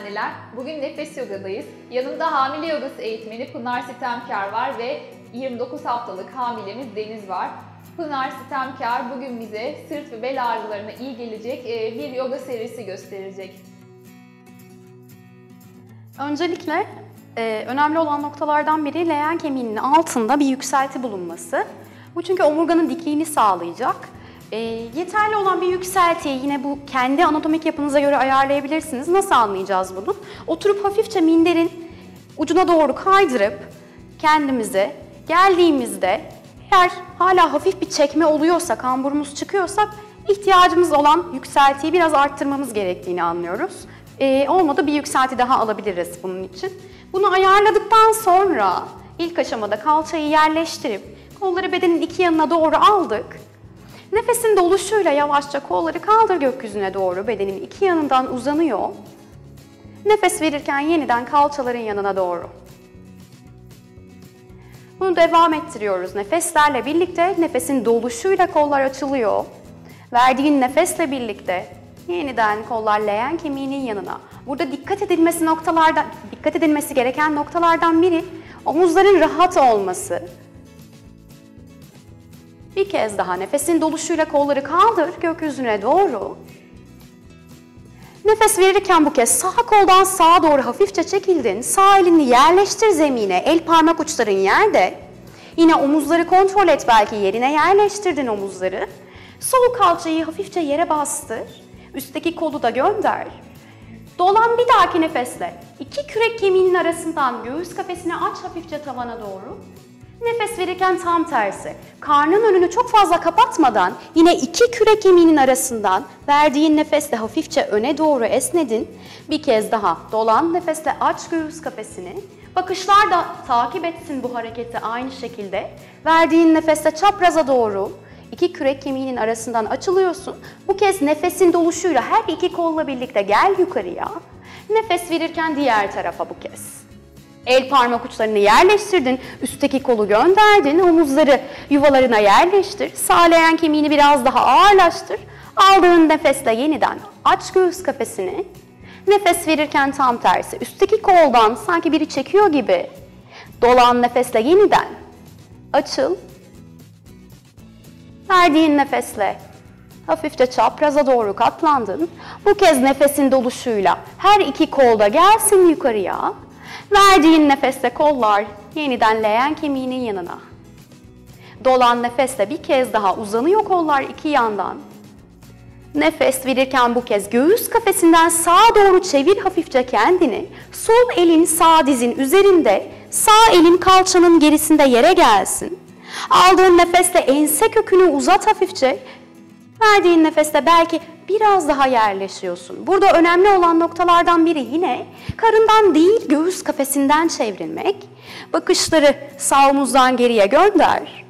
anneler. Bugün nefes yogadayız. Yanımda hamile yogası eğitmeni Pınar Sitemkar var ve 29 haftalık hamilemiz Deniz var. Pınar Sitemkar bugün bize sırt ve bel ağrılarına iyi gelecek e, bir yoga serisi gösterecek. Öncelikle e, önemli olan noktalardan biri leğen kemiğinin altında bir yükselti bulunması. Bu çünkü omurganın dikliğini sağlayacak. E, yeterli olan bir yükseltiyi yine bu kendi anatomik yapınıza göre ayarlayabilirsiniz. Nasıl anlayacağız bunu? Oturup hafifçe minderin ucuna doğru kaydırıp kendimizi geldiğimizde eğer hala hafif bir çekme oluyorsa, kamburumuz çıkıyorsa ihtiyacımız olan yükseltiyi biraz arttırmamız gerektiğini anlıyoruz. Ee, olmadı bir yükselti daha alabiliriz bunun için. Bunu ayarladıktan sonra ilk aşamada kalçayı yerleştirip kolları bedenin iki yanına doğru aldık. Nefesin doluşuyla yavaşça kolları kaldır gökyüzüne doğru bedenin iki yanından uzanıyor. Nefes verirken yeniden kalçaların yanına doğru. Bunu devam ettiriyoruz. Nefeslerle birlikte nefesin doluşuyla kollar açılıyor. Verdiğin nefesle birlikte yeniden kollar leğen kemiğinin yanına. Burada dikkat edilmesi noktalardan, dikkat edilmesi gereken noktalardan biri omuzların rahat olması. Bir kez daha nefesin doluşuyla kolları kaldır gökyüzüne doğru. Nefes verirken bu kez sağ koldan sağa doğru hafifçe çekildin. Sağ elini yerleştir zemine, el parmak uçların yerde. Yine omuzları kontrol et belki yerine yerleştirdin omuzları. Sol kalçayı hafifçe yere bastır. Üstteki kolu da gönder. Dolan bir dahaki nefesle. İki kürek kemiğinin arasından göğüs kafesini aç hafifçe tavana doğru. Nefes verirken tam tersi. Karnın önünü çok fazla kapatmadan yine iki kürek kemiğinin arasından verdiğin nefesle hafifçe öne doğru esnedin. Bir kez daha dolan nefesle aç göğüs kafesini. Bakışlar da takip etsin bu hareketi aynı şekilde. Verdiğin nefesle çapraza doğru iki kürek kemiğinin arasından açılıyorsun. Bu kez nefesin doluşuyla her iki kolla birlikte gel yukarıya. Nefes verirken diğer tarafa bu kez. El parmak uçlarını yerleştirdin, üstteki kolu gönderdin, omuzları yuvalarına yerleştir. Sağ leğen kemiğini biraz daha ağırlaştır. Aldığın nefesle yeniden aç göğüs kafesini. Nefes verirken tam tersi. Üstteki koldan sanki biri çekiyor gibi. Dolan nefesle yeniden açıl. Verdiğin nefesle hafifçe çapraza doğru katlandın. Bu kez nefesin doluşuyla her iki kolda gelsin yukarıya. Verdiğin nefesle kollar yeniden leğen kemiğinin yanına. Dolan nefesle bir kez daha uzanıyor kollar iki yandan. Nefes verirken bu kez göğüs kafesinden sağa doğru çevir hafifçe kendini. Sol elin sağ dizin üzerinde, sağ elin kalçanın gerisinde yere gelsin. Aldığın nefesle ense kökünü uzat hafifçe. Verdiğin nefeste belki biraz daha yerleşiyorsun. Burada önemli olan noktalardan biri yine karından değil göğüs kafesinden çevrilmek. Bakışları sağ omuzdan geriye gönder.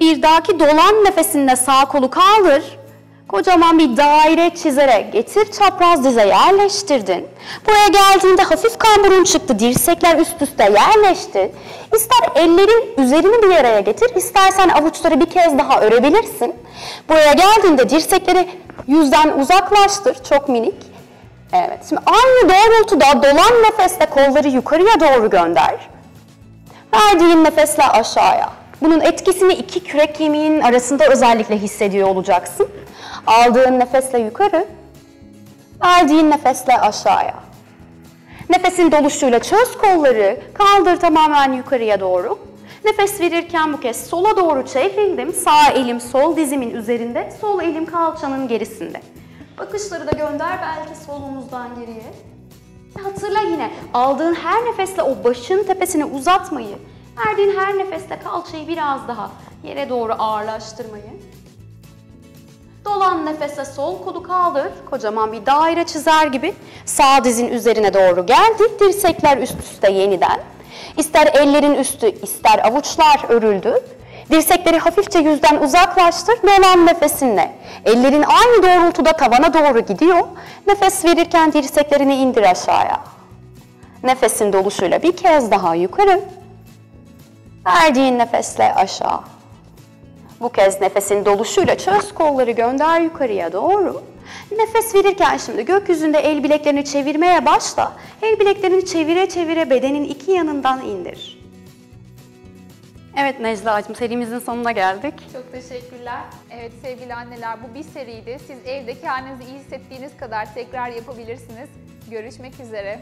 Bir dahaki dolan nefesinde sağ kolu kaldır. Kocaman bir daire çizerek getir çapraz dize yerleştirdin. Buraya geldiğinde hafif kamburun çıktı, dirsekler üst üste yerleşti. İster ellerin üzerini bir araya getir, istersen avuçları bir kez daha örebilirsin. Buraya geldiğinde dirsekleri yüzden uzaklaştır, çok minik. Evet, şimdi aynı doğrultuda dolan nefesle kolları yukarıya doğru gönder. Verdiğin nefesle aşağıya. Bunun etkisini iki kürek kemiğinin arasında özellikle hissediyor olacaksın. Aldığın nefesle yukarı, verdiğin nefesle aşağıya. Nefesin doluşuyla çöz kolları, kaldır tamamen yukarıya doğru. Nefes verirken bu kez sola doğru çevrildim. Sağ elim sol dizimin üzerinde, sol elim kalçanın gerisinde. Bakışları da gönder belki sol omuzdan geriye. Hatırla yine aldığın her nefesle o başın tepesini uzatmayı, verdiğin her nefesle kalçayı biraz daha yere doğru ağırlaştırmayı. Dolan nefese sol kolu kaldır. Kocaman bir daire çizer gibi sağ dizin üzerine doğru geldik. Dirsekler üst üste yeniden. İster ellerin üstü, ister avuçlar örüldü. Dirsekleri hafifçe yüzden uzaklaştır. Dolan nefesinle. Ellerin aynı doğrultuda tavana doğru gidiyor. Nefes verirken dirseklerini indir aşağıya. Nefesin doluşuyla bir kez daha yukarı. Verdiğin nefesle aşağı. Bu kez nefesin doluşuyla çöz kolları gönder yukarıya doğru. Nefes verirken şimdi gökyüzünde el bileklerini çevirmeye başla. El bileklerini çevire çevire bedenin iki yanından indir. Evet Necla'cığım serimizin sonuna geldik. Çok teşekkürler. Evet sevgili anneler bu bir seriydi. Siz evde kendinizi iyi hissettiğiniz kadar tekrar yapabilirsiniz. Görüşmek üzere.